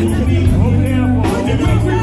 Holy apple.